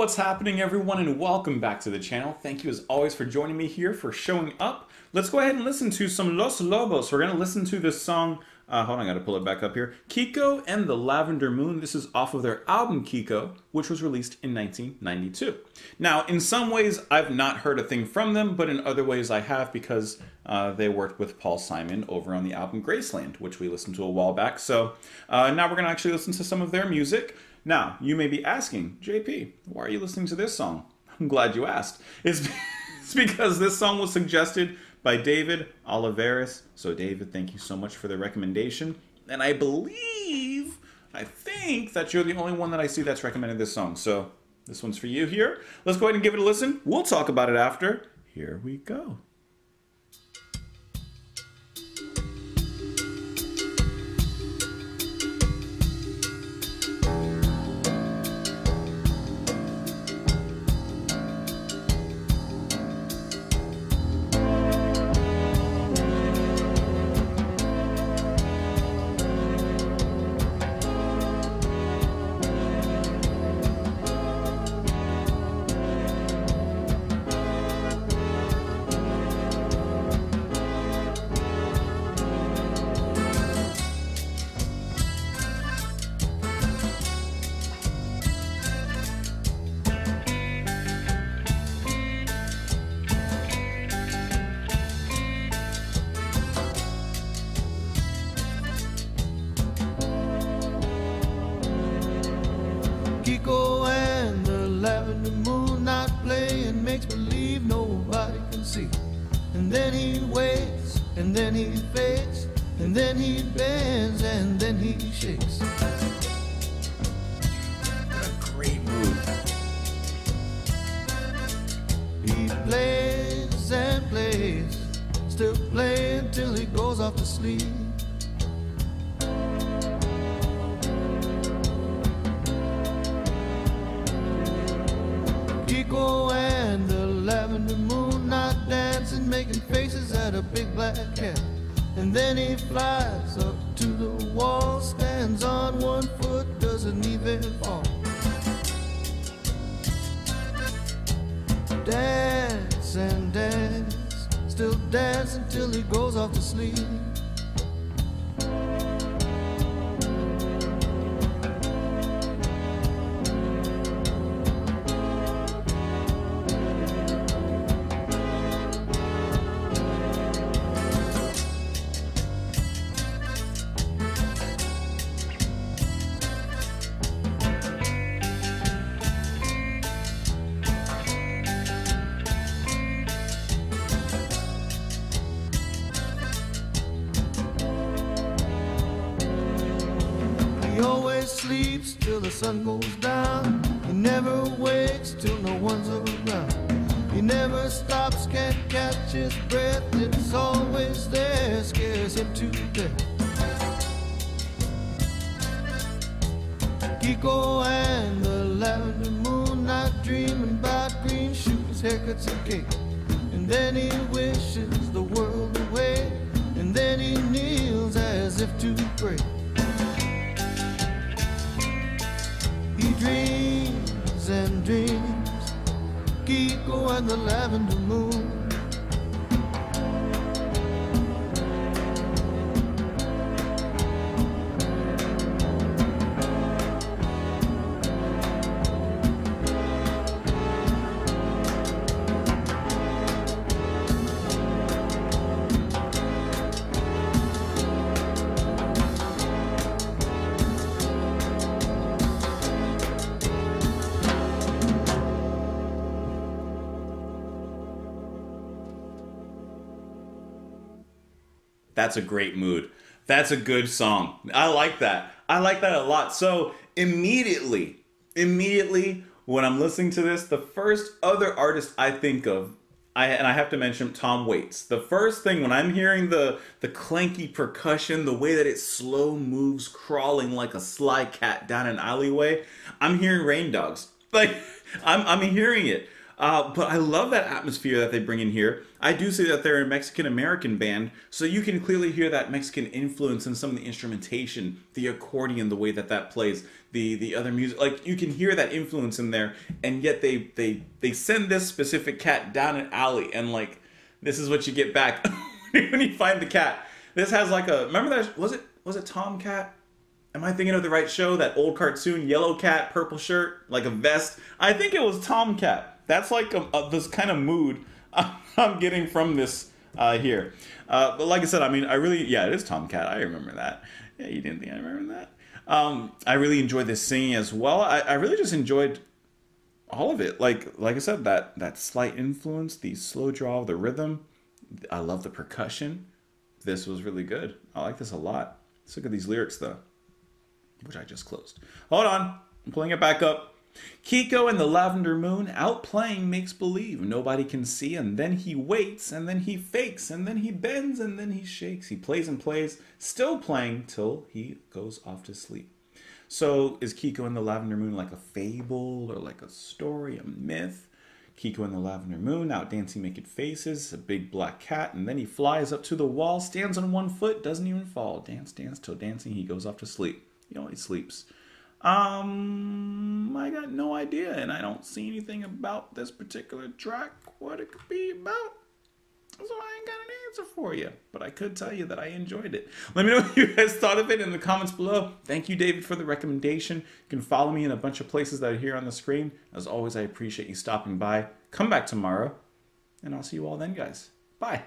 what's happening everyone and welcome back to the channel. Thank you as always for joining me here, for showing up. Let's go ahead and listen to some Los Lobos. We're going to listen to this song, uh, hold on, I got to pull it back up here. Kiko and the Lavender Moon. This is off of their album Kiko, which was released in 1992. Now, in some ways, I've not heard a thing from them, but in other ways I have because uh, they worked with Paul Simon over on the album Graceland, which we listened to a while back. So uh, now we're going to actually listen to some of their music. Now, you may be asking, JP, why are you listening to this song? I'm glad you asked. It's, it's because this song was suggested by David Oliveris. So, David, thank you so much for the recommendation. And I believe, I think that you're the only one that I see that's recommended this song. So, this one's for you here. Let's go ahead and give it a listen. We'll talk about it after. Here we go. Kiko and the lavender moon not playing makes believe nobody can see. And then he waits, and then he fades, and then he bends, and then he shakes. What a Great mood. He plays and plays, still playing till he goes off to sleep. A big black cat. And then he flies up to the wall, stands on one foot, doesn't even fall. Dance and dance, still dance until he goes off to sleep. Sleeps till the sun goes down. He never wakes till no one's around. He never stops, can't catch his breath. It's always there, scares him to death. Kiko and the lavender moon, not dreaming about green shoes, haircuts, and cake. And then he wishes the world away, and then he kneels as if to pray. Dreams and dreams, Kiko and the lavender moon. That's a great mood. That's a good song. I like that. I like that a lot. So immediately, immediately when I'm listening to this, the first other artist I think of, I and I have to mention Tom Waits. The first thing when I'm hearing the the clanky percussion, the way that it slow moves, crawling like a sly cat down an alleyway, I'm hearing Rain Dogs. Like I'm I'm hearing it. Uh, but I love that atmosphere that they bring in here. I do see that they're a Mexican American band, so you can clearly hear that Mexican influence in some of the instrumentation, the accordion, the way that that plays, the the other music. Like you can hear that influence in there, and yet they they they send this specific cat down an alley, and like this is what you get back when you find the cat. This has like a remember that was it was it Top Cat Am I thinking of the right show? That old cartoon, yellow cat, purple shirt, like a vest. I think it was Top Cat. That's like a, a, this kind of mood I'm getting from this uh, here. Uh, but like I said, I mean, I really, yeah, it is Top Cat. I remember that. Yeah, you didn't think I remember that. Um, I really enjoyed this singing as well. I, I really just enjoyed all of it. Like, like I said, that that slight influence, the slow draw the rhythm. I love the percussion. This was really good. I like this a lot. Let's look at these lyrics though which I just closed. Hold on, I'm pulling it back up. Kiko and the Lavender Moon out playing makes believe nobody can see, and then he waits, and then he fakes, and then he bends, and then he shakes. He plays and plays, still playing till he goes off to sleep. So, is Kiko and the Lavender Moon like a fable or like a story, a myth? Kiko and the Lavender Moon out dancing naked faces, a big black cat, and then he flies up to the wall, stands on one foot, doesn't even fall. Dance, dance, till dancing he goes off to sleep. He only sleeps. Um, I got no idea, and I don't see anything about this particular track, what it could be about. So I ain't got an answer for you, but I could tell you that I enjoyed it. Let me know what you guys thought of it in the comments below. Thank you, David, for the recommendation. You can follow me in a bunch of places that are here on the screen. As always, I appreciate you stopping by. Come back tomorrow, and I'll see you all then, guys. Bye.